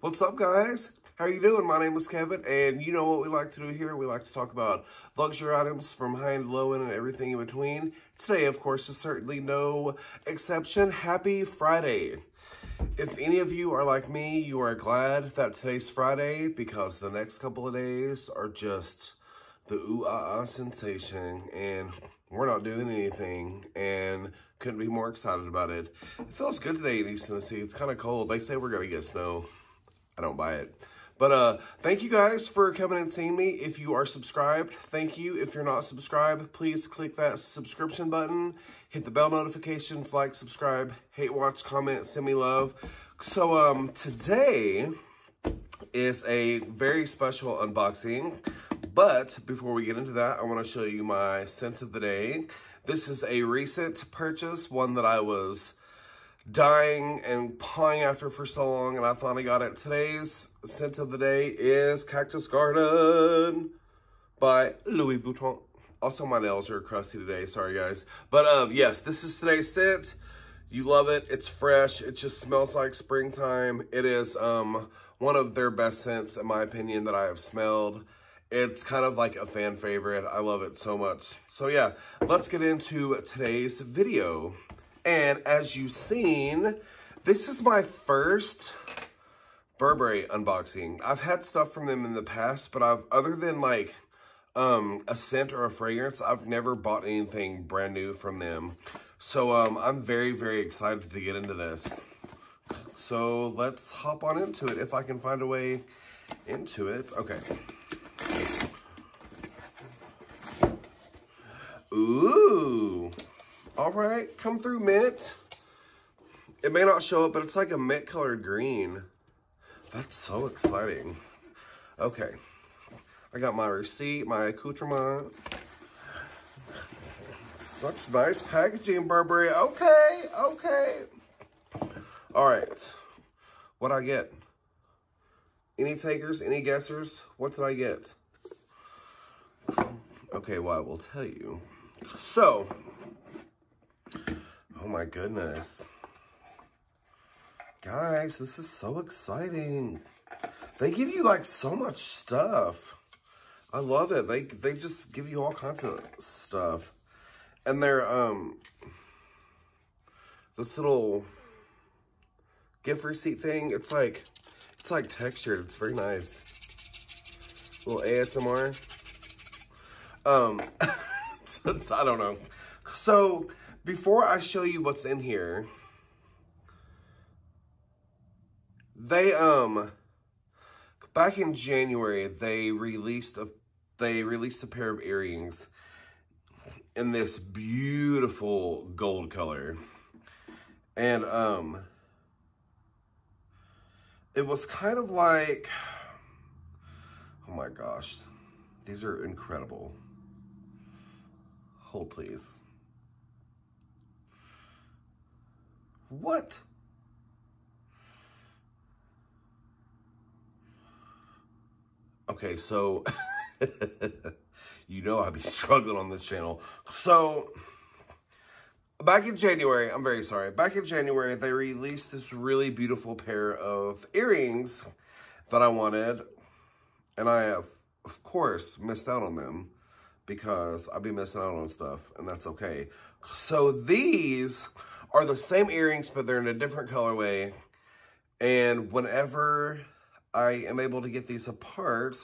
What's up, guys? How are you doing? My name is Kevin, and you know what we like to do here. We like to talk about luxury items from high-end to low-end and everything in between. Today, of course, is certainly no exception. Happy Friday. If any of you are like me, you are glad that today's Friday because the next couple of days are just the ooh-ah-ah sensation, and we're not doing anything, and couldn't be more excited about it. It feels good today in East Tennessee. It's kind of cold. They say we're going to get snow. I don't buy it. But uh, thank you guys for coming and seeing me. If you are subscribed, thank you. If you're not subscribed, please click that subscription button. Hit the bell notifications, like, subscribe, hate, watch, comment, send me love. So um, today is a very special unboxing. But before we get into that, I want to show you my scent of the day. This is a recent purchase, one that I was dying and pawing after for so long, and I finally got it. Today's scent of the day is Cactus Garden by Louis Vuitton. Also, my nails are crusty today. Sorry, guys. But, um, yes, this is today's scent. You love it. It's fresh. It just smells like springtime. It is um, one of their best scents, in my opinion, that I have smelled. It's kind of like a fan favorite. I love it so much. So, yeah, let's get into today's video. And as you've seen, this is my first Burberry unboxing. I've had stuff from them in the past, but I've, other than like um, a scent or a fragrance, I've never bought anything brand new from them. So um, I'm very, very excited to get into this. So let's hop on into it if I can find a way into it. Okay. Ooh. All right, come through mint. It may not show up, but it's like a mint colored green. That's so exciting. Okay, I got my receipt, my accoutrement. Such nice packaging, Burberry. Okay, okay. All right, what I get? Any takers, any guessers? What did I get? Okay, well, I will tell you. So, my goodness. Guys, this is so exciting. They give you like so much stuff. I love it. They they just give you all kinds of stuff. And they're um this little gift receipt thing, it's like it's like textured. It's very nice. Little ASMR. Um I don't know. So before I show you what's in here, they, um, back in January, they released a, they released a pair of earrings in this beautiful gold color. And, um, it was kind of like, oh my gosh, these are incredible. Hold please. What? Okay, so you know I'd be struggling on this channel. So back in January, I'm very sorry. Back in January, they released this really beautiful pair of earrings that I wanted. And I have, of course, missed out on them because I'll be missing out on stuff and that's okay. So these are the same earrings, but they're in a different colorway. And whenever I am able to get these apart,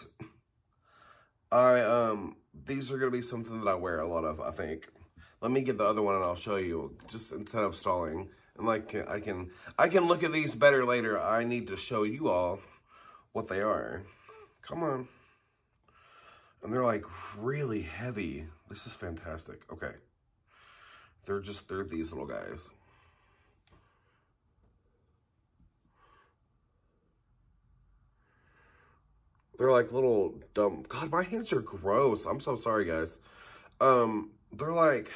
I um these are gonna be something that I wear a lot of, I think. Let me get the other one and I'll show you, just instead of stalling. And like I can I can look at these better later. I need to show you all what they are. Come on. And they're like really heavy. This is fantastic. Okay. They're just, they're these little guys. They're like little dumb, God, my hands are gross. I'm so sorry, guys. Um, they're like,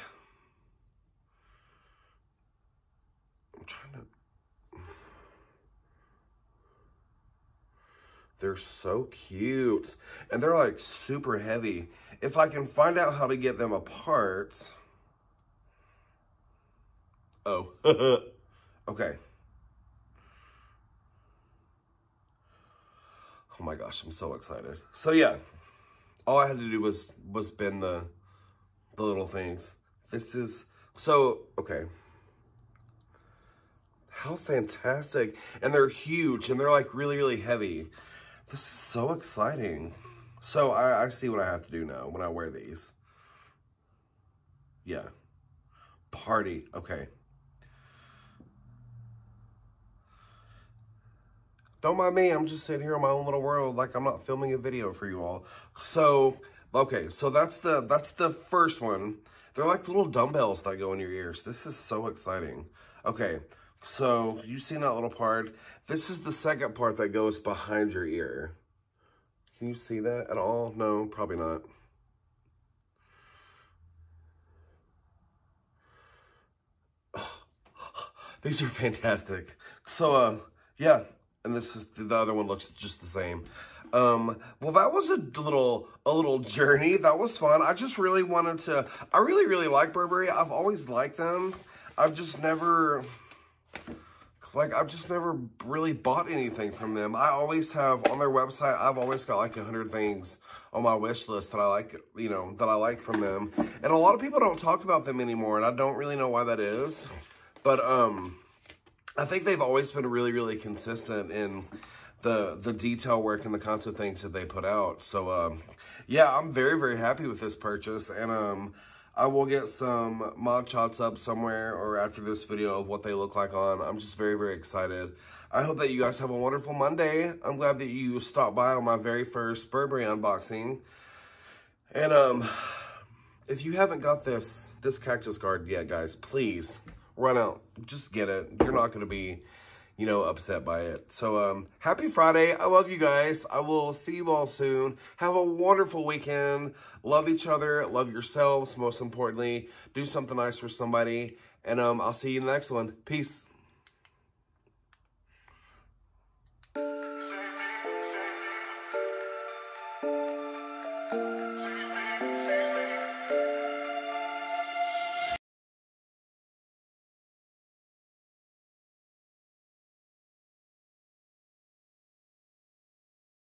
I'm trying to, they're so cute. And they're like super heavy. If I can find out how to get them apart, Oh, okay. Oh my gosh, I'm so excited. So yeah, all I had to do was was bend the the little things. This is so okay. How fantastic. And they're huge and they're like really, really heavy. This is so exciting. So I, I see what I have to do now when I wear these. Yeah. Party. Okay. Don't mind me, I'm just sitting here in my own little world like I'm not filming a video for you all. So, okay, so that's the that's the first one. They're like little dumbbells that go in your ears. This is so exciting. Okay, so you seen that little part? This is the second part that goes behind your ear. Can you see that at all? No, probably not. these are fantastic. So, uh, yeah, and this is the other one looks just the same. Um, well, that was a little a little journey. That was fun. I just really wanted to. I really really like Burberry. I've always liked them. I've just never like I've just never really bought anything from them. I always have on their website. I've always got like a hundred things on my wish list that I like, you know, that I like from them. And a lot of people don't talk about them anymore, and I don't really know why that is. But um, I think they've always been really, really consistent in the the detail work and the of things that they put out. So um, yeah, I'm very, very happy with this purchase. And um, I will get some mod shots up somewhere or after this video of what they look like on. I'm just very, very excited. I hope that you guys have a wonderful Monday. I'm glad that you stopped by on my very first Burberry unboxing. And um, if you haven't got this, this cactus guard yet, guys, please run out. Just get it. You're not going to be, you know, upset by it. So, um, happy Friday. I love you guys. I will see you all soon. Have a wonderful weekend. Love each other. Love yourselves, most importantly. Do something nice for somebody. And um, I'll see you in the next one. Peace.